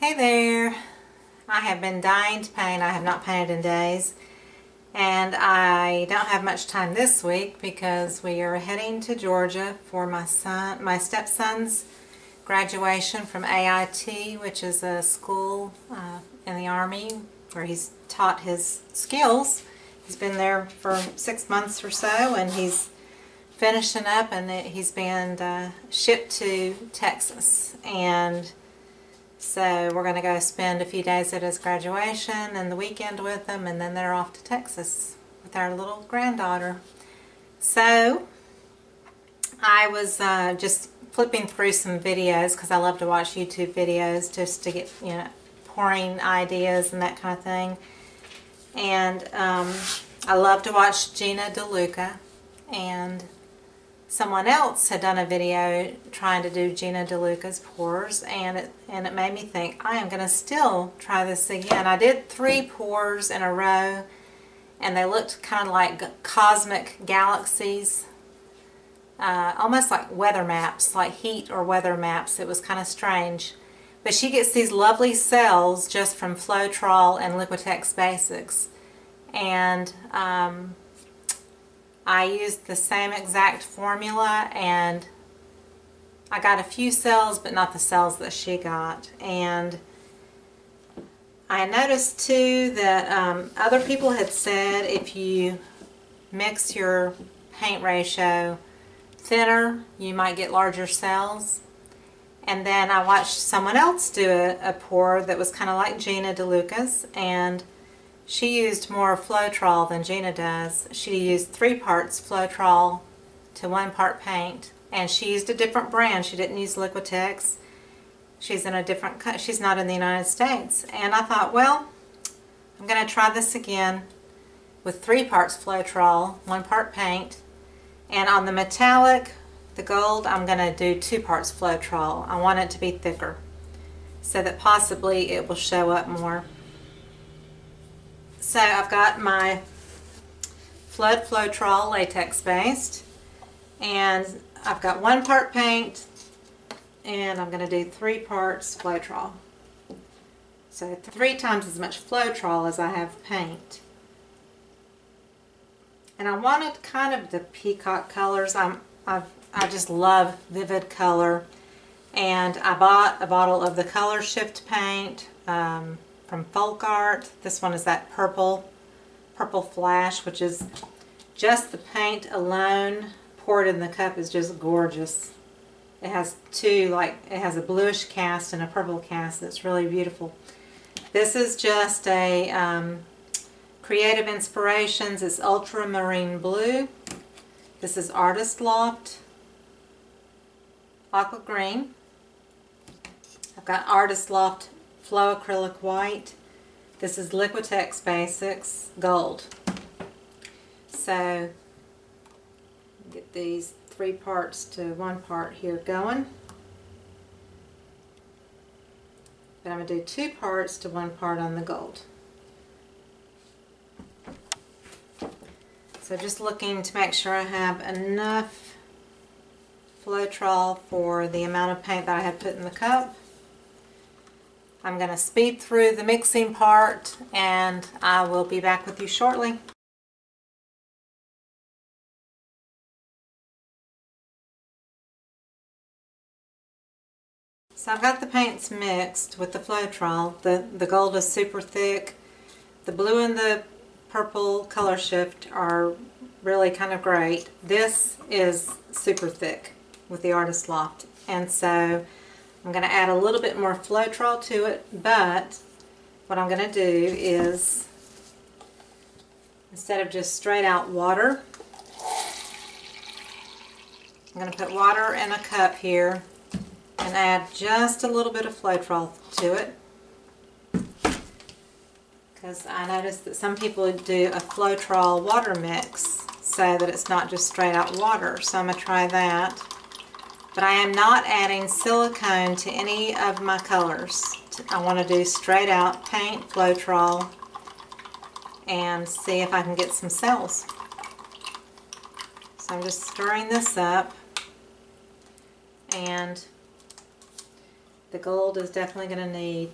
Hey there! I have been dying to paint. I have not painted in days. And I don't have much time this week because we are heading to Georgia for my son, my stepson's graduation from AIT, which is a school uh, in the Army where he's taught his skills. He's been there for six months or so and he's finishing up and he's been uh, shipped to Texas. And so we're going to go spend a few days at his graduation and the weekend with him and then they're off to Texas with our little granddaughter. So I was uh, just flipping through some videos because I love to watch YouTube videos just to get, you know, pouring ideas and that kind of thing. And um, I love to watch Gina DeLuca and someone else had done a video trying to do Gina DeLuca's pours and it, and it made me think I am going to still try this again. I did three pours in a row and they looked kind of like cosmic galaxies uh, almost like weather maps like heat or weather maps. It was kind of strange. But she gets these lovely cells just from Floetrol and Liquitex Basics and um, I used the same exact formula and I got a few cells but not the cells that she got. And I noticed too that um, other people had said if you mix your paint ratio thinner you might get larger cells. And then I watched someone else do a, a pour that was kind of like Gina DeLuca's and she used more Floetrol than Gina does. She used three parts Floetrol to one part paint. And she used a different brand. She didn't use Liquitex. She's in a different, she's not in the United States. And I thought, well, I'm going to try this again with three parts Floetrol, one part paint. And on the metallic, the gold, I'm going to do two parts Floetrol. I want it to be thicker so that possibly it will show up more. So I've got my Flood flow Floetrol latex based and I've got one part paint and I'm going to do three parts Floetrol. So three times as much flow Floetrol as I have paint. And I wanted kind of the peacock colors. I'm, i I just love vivid color. And I bought a bottle of the Color Shift paint. Um, from Folk Art. This one is that purple, purple flash, which is just the paint alone poured in the cup is just gorgeous. It has two, like, it has a bluish cast and a purple cast that's really beautiful. This is just a um, Creative Inspirations. It's ultramarine blue. This is Artist Loft Aqua Green. I've got Artist Loft Flow Acrylic White. This is Liquitex Basics Gold. So, get these three parts to one part here going. But I'm going to do two parts to one part on the gold. So just looking to make sure I have enough Floetrol for the amount of paint that I have put in the cup. I'm going to speed through the mixing part and I will be back with you shortly. So I've got the paints mixed with the Floetrol. The, the gold is super thick. The blue and the purple color shift are really kind of great. This is super thick with the Artist Loft. And so I'm going to add a little bit more Floetrol to it, but what I'm going to do is, instead of just straight out water, I'm going to put water in a cup here and add just a little bit of Floetrol to it. Because I noticed that some people do a Floetrol water mix so that it's not just straight out water. So I'm going to try that. But I am not adding silicone to any of my colors. I want to do straight out paint Floetrol and see if I can get some cells. So I'm just stirring this up and The gold is definitely going to need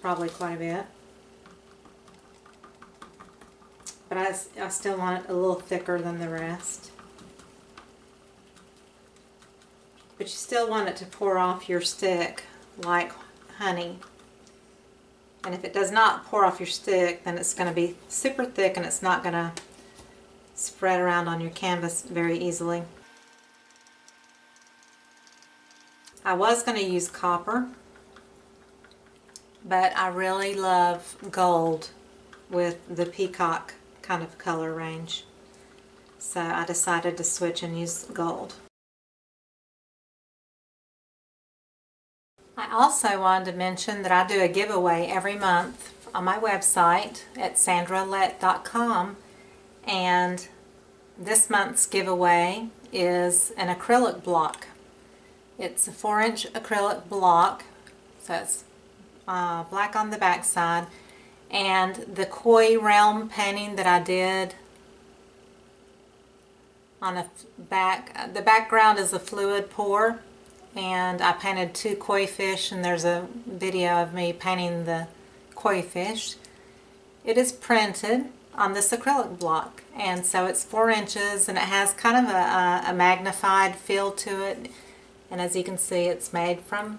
probably quite a bit. But I, I still want it a little thicker than the rest. But you still want it to pour off your stick like honey. And if it does not pour off your stick, then it's going to be super thick and it's not going to spread around on your canvas very easily. I was going to use copper, but I really love gold with the peacock kind of color range. So I decided to switch and use gold. I also wanted to mention that I do a giveaway every month on my website at sandralett.com and this month's giveaway is an acrylic block. It's a 4 inch acrylic block so it's uh, black on the back side and the koi realm painting that I did on the back the background is a fluid pour and I painted two koi fish and there's a video of me painting the koi fish. It is printed on this acrylic block and so it's four inches and it has kind of a, a magnified feel to it. And as you can see it's made from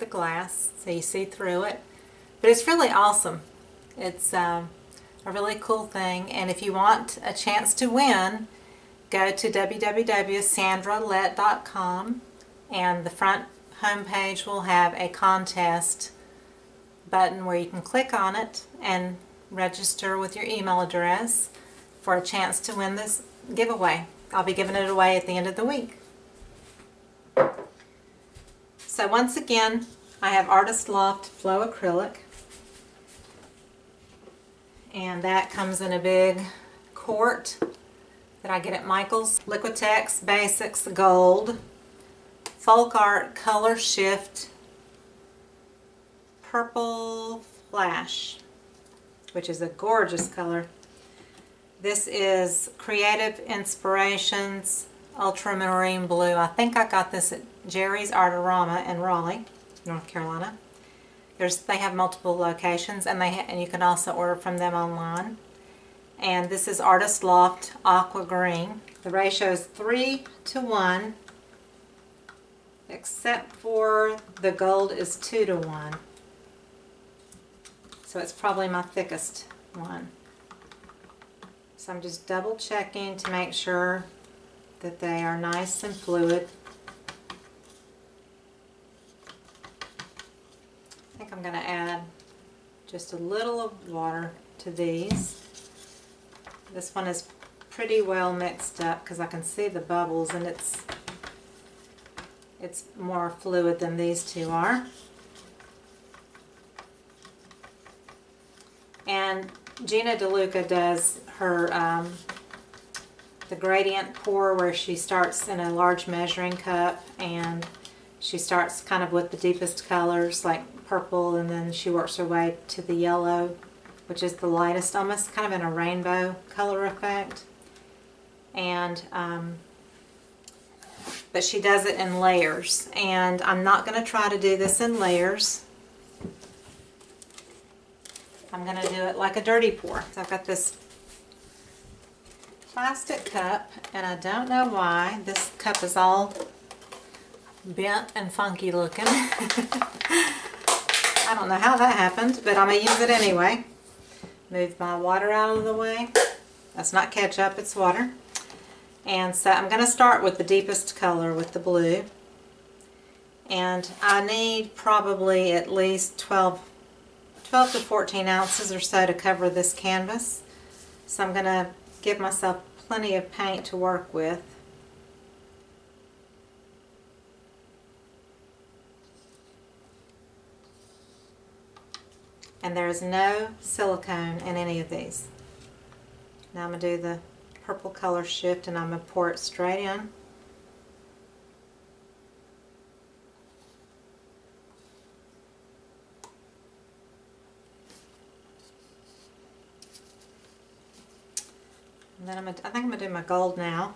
the glass so you see through it. But it's really awesome. It's um, a really cool thing. And if you want a chance to win go to www.sandralett.com and the front home page will have a contest button where you can click on it and register with your email address for a chance to win this giveaway. I'll be giving it away at the end of the week. So once again, I have Artist Loft Flow Acrylic. And that comes in a big quart that I get at Michael's. Liquitex Basics Gold. Folk Art Color Shift Purple Flash, which is a gorgeous color. This is Creative Inspirations Ultramarine Blue. I think I got this at Jerry's Artorama in Raleigh, North Carolina. There's, they have multiple locations and they and you can also order from them online. And this is Artist Loft Aqua Green. The ratio is 3 to 1 except for the gold is 2 to 1. So it's probably my thickest one. So I'm just double checking to make sure that they are nice and fluid. I think I'm going to add just a little of water to these. This one is pretty well mixed up because I can see the bubbles and it's it's more fluid than these two are. And Gina DeLuca does her um, the gradient pour where she starts in a large measuring cup and she starts kind of with the deepest colors like purple and then she works her way to the yellow which is the lightest almost kind of in a rainbow color effect and um, but she does it in layers. And I'm not going to try to do this in layers. I'm going to do it like a dirty pour. So I've got this plastic cup, and I don't know why. This cup is all bent and funky looking. I don't know how that happened, but I'm going to use it anyway. Move my water out of the way. That's not ketchup, it's water. And so I'm going to start with the deepest color with the blue. And I need probably at least 12, 12 to 14 ounces or so to cover this canvas. So I'm going to give myself plenty of paint to work with. And there is no silicone in any of these. Now I'm going to do the purple color shift and I'm going to pour it straight in. And then I'm gonna, I think I'm going to do my gold now.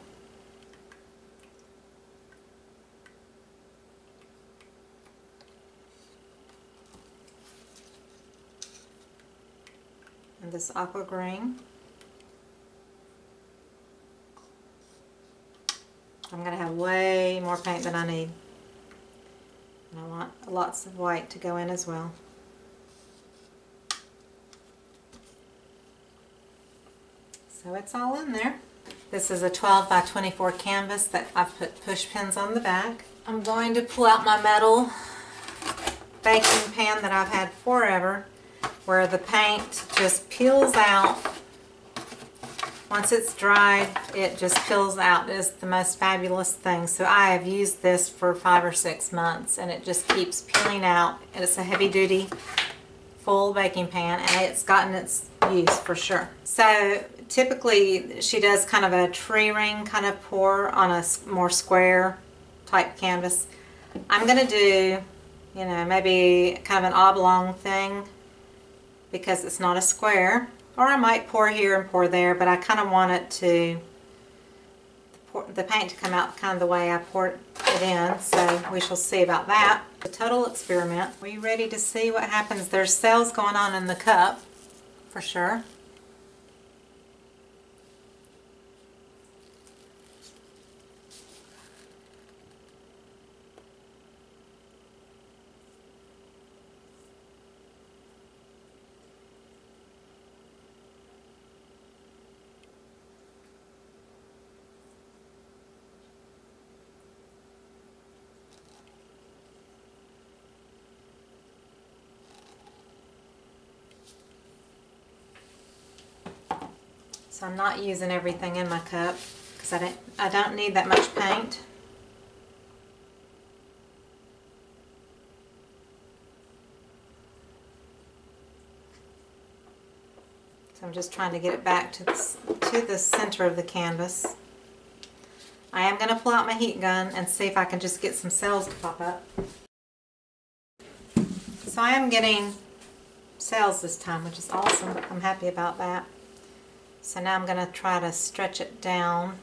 And this aqua green. I'm going to have way more paint than I need. And I want lots of white to go in as well. So it's all in there. This is a 12 by 24 canvas that I've put push pins on the back. I'm going to pull out my metal baking pan that I've had forever where the paint just peels out. Once it's dried, it just peels out. It's the most fabulous thing. So I have used this for five or six months and it just keeps peeling out. And it's a heavy duty full baking pan and it's gotten its use for sure. So typically she does kind of a tree ring kind of pour on a more square type canvas. I'm going to do, you know, maybe kind of an oblong thing because it's not a square. Or I might pour here and pour there, but I kind of want it to, the paint to come out kind of the way I poured it in, so we shall see about that. A total experiment. Are you ready to see what happens? There's cells going on in the cup, for sure. So I'm not using everything in my cup because I don't, I don't need that much paint. So I'm just trying to get it back to the, to the center of the canvas. I am going to pull out my heat gun and see if I can just get some cells to pop up. So I am getting cells this time, which is awesome. I'm happy about that. So now I'm going to try to stretch it down.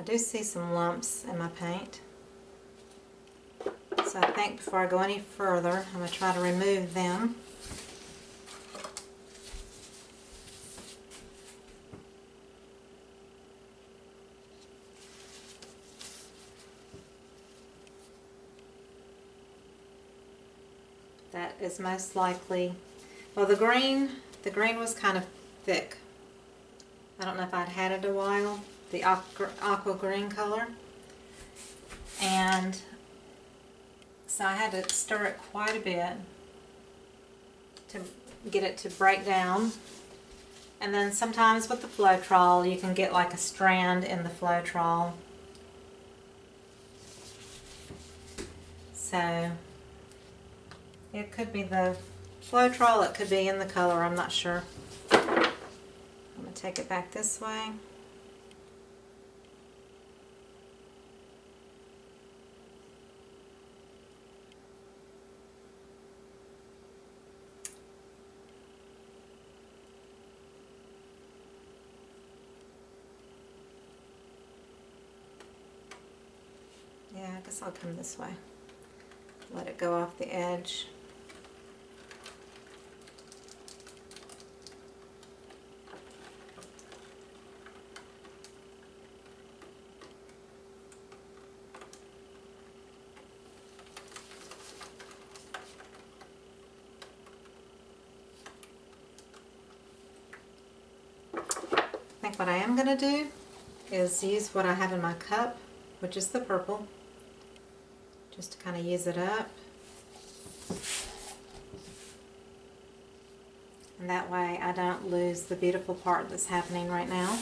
I do see some lumps in my paint. So I think before I go any further, I'm going to try to remove them. That is most likely, well the green, the green was kind of thick. I don't know if I'd had it a while the aqua, aqua green color. And so I had to stir it quite a bit to get it to break down. And then sometimes with the Floetrol, you can get like a strand in the Floetrol. So it could be the Floetrol, it could be in the color, I'm not sure. I'm going to take it back this way. I'll come this way. Let it go off the edge. I think what I am going to do is use what I have in my cup, which is the purple, just to kind of use it up. And that way I don't lose the beautiful part that's happening right now.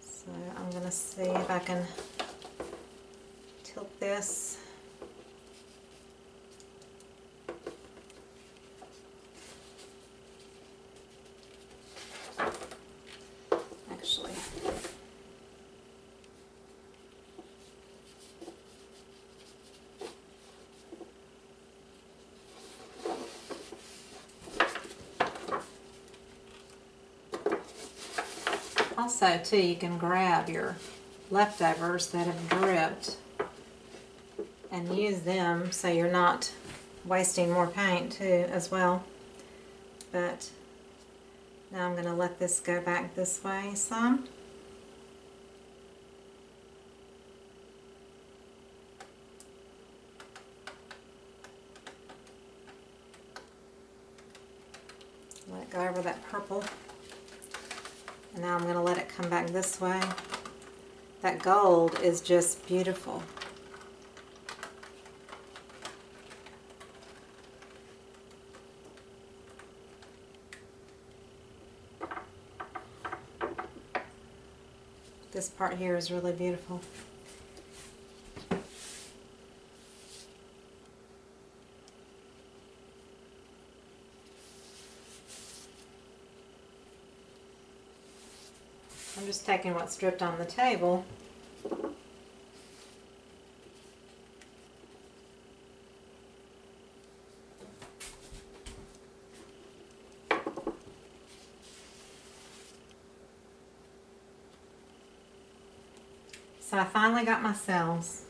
So I'm going to see if I can tilt this also too you can grab your leftovers that have dripped and use them so you're not wasting more paint too as well. But now I'm going to let this go back this way some let it go over that purple and now I'm going to this way that gold is just beautiful This part here is really beautiful. Taking what's dripped on the table So I finally got my cells.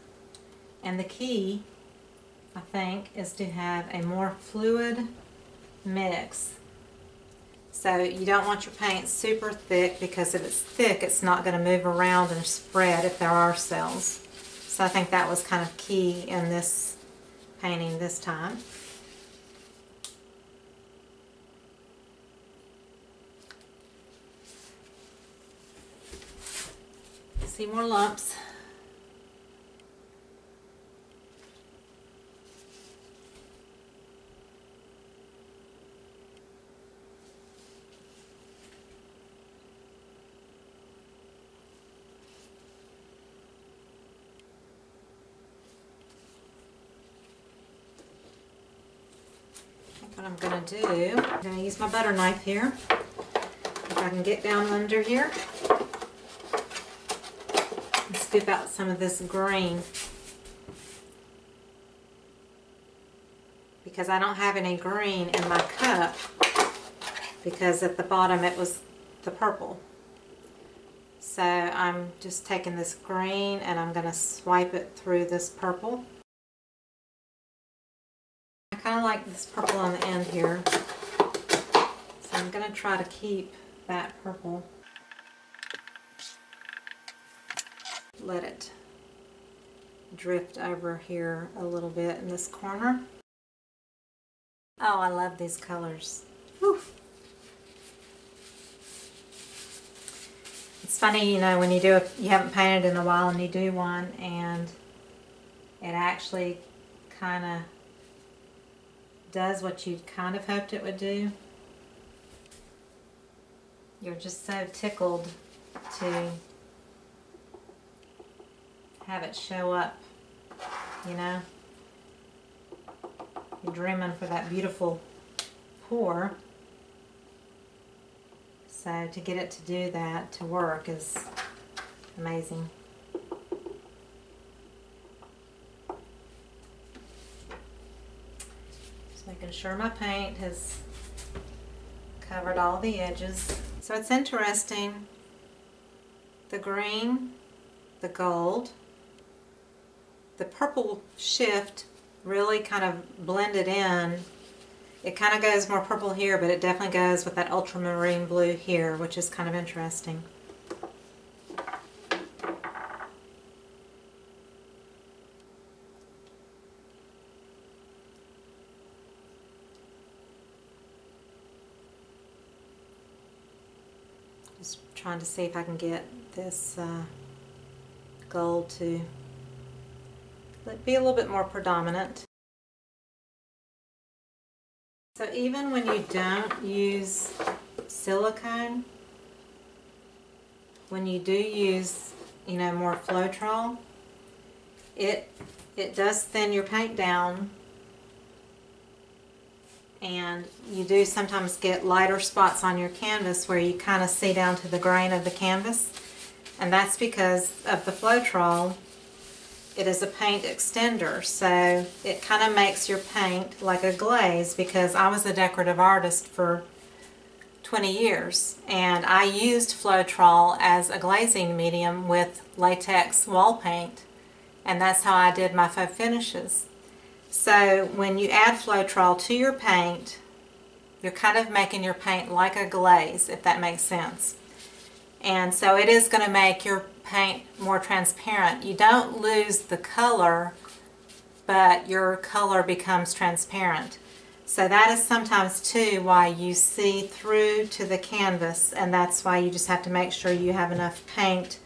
And the key, I think, is to have a more fluid mix. So you don't want your paint super thick because if it's thick, it's not going to move around and spread if there are cells. So I think that was kind of key in this painting this time. See more lumps. What I'm going to do, I'm going to use my butter knife here. If I can get down under here and scoop out some of this green because I don't have any green in my cup because at the bottom it was the purple. So I'm just taking this green and I'm going to swipe it through this purple. Purple on the end here. So I'm going to try to keep that purple. let it drift over here a little bit in this corner. Oh, I love these colors. Whew. It's funny, you know, when you do, a, you haven't painted in a while and you do one and it actually kind of does what you kind of hoped it would do. You're just so tickled to have it show up, you know. You're dreaming for that beautiful pour. So to get it to do that, to work, is amazing. Just making sure my paint has covered all the edges. So it's interesting, the green, the gold, the purple shift really kind of blended in. It kind of goes more purple here, but it definitely goes with that ultramarine blue here, which is kind of interesting. Just trying to see if I can get this uh, gold to be a little bit more predominant. So even when you don't use silicone, when you do use, you know, more Floetrol, it, it does thin your paint down and you do sometimes get lighter spots on your canvas where you kind of see down to the grain of the canvas and that's because of the Floetrol it is a paint extender, so it kind of makes your paint like a glaze because I was a decorative artist for 20 years and I used Floetrol as a glazing medium with latex wall paint and that's how I did my faux finishes. So when you add Floetrol to your paint, you're kind of making your paint like a glaze, if that makes sense. And so it is going to make your paint more transparent. You don't lose the color, but your color becomes transparent. So that is sometimes too why you see through to the canvas and that's why you just have to make sure you have enough paint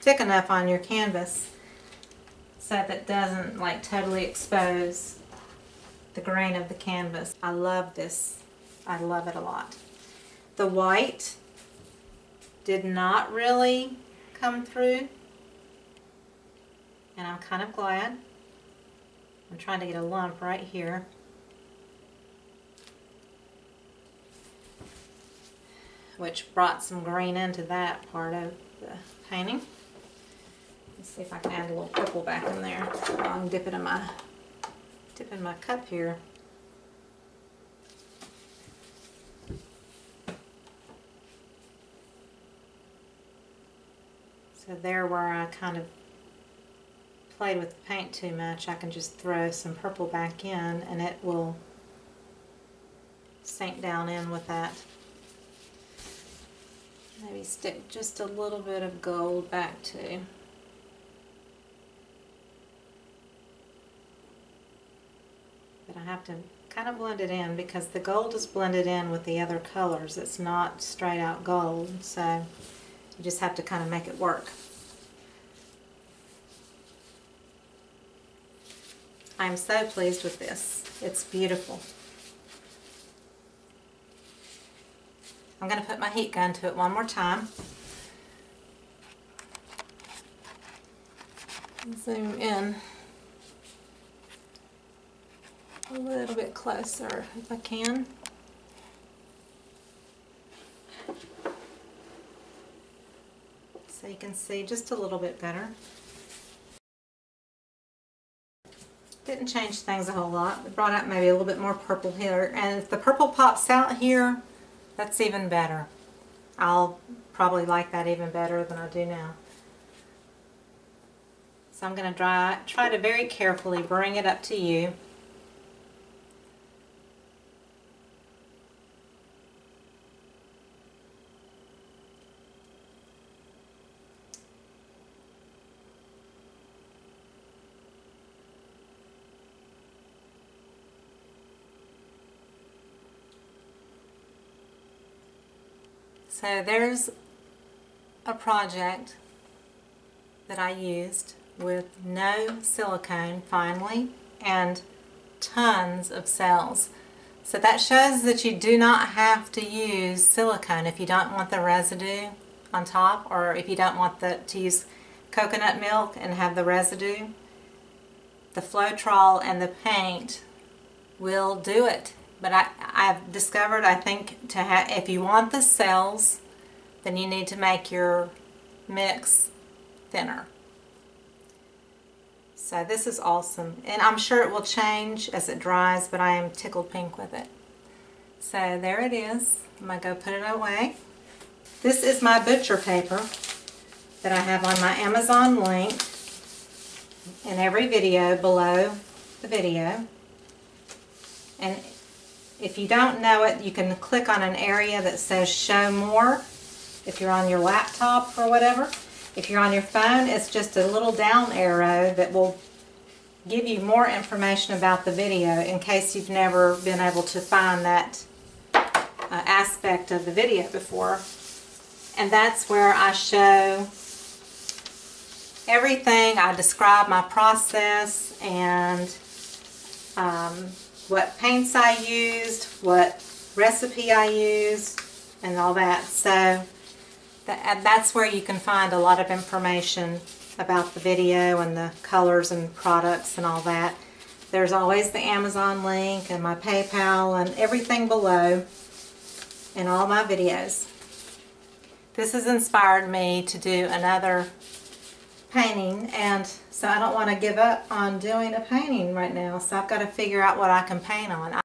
thick enough on your canvas so that doesn't like totally expose the grain of the canvas. I love this. I love it a lot. The white did not really come through and I'm kind of glad. I'm trying to get a lump right here. which brought some green into that part of the painting. Let's see if I can add a little purple back in there. I'll dip it in my dip in my cup here. So there where I kind of played with the paint too much, I can just throw some purple back in and it will sink down in with that. Maybe stick just a little bit of gold back too. I have to kind of blend it in because the gold is blended in with the other colors. It's not straight out gold, so you just have to kind of make it work. I'm so pleased with this. It's beautiful. I'm going to put my heat gun to it one more time. Zoom in a little bit closer if I can. So you can see just a little bit better. Didn't change things a whole lot. It brought out maybe a little bit more purple here. And if the purple pops out here, that's even better. I'll probably like that even better than I do now. So I'm going to try, try to very carefully bring it up to you. So there's a project that I used with no silicone finally and tons of cells. So that shows that you do not have to use silicone if you don't want the residue on top or if you don't want the, to use coconut milk and have the residue. The Floetrol and the paint will do it but I, I've discovered I think to have if you want the cells then you need to make your mix thinner. So this is awesome and I'm sure it will change as it dries but I am tickled pink with it. So there it is. I'm going to go put it away. This is my butcher paper that I have on my Amazon link in every video below the video. And if you don't know it, you can click on an area that says show more if you're on your laptop or whatever. If you're on your phone, it's just a little down arrow that will give you more information about the video in case you've never been able to find that uh, aspect of the video before. And that's where I show everything. I describe my process and um, what paints I used, what recipe I used, and all that. So that, that's where you can find a lot of information about the video and the colors and products and all that. There's always the Amazon link and my PayPal and everything below in all my videos. This has inspired me to do another painting and so I don't want to give up on doing a painting right now so I've got to figure out what I can paint on.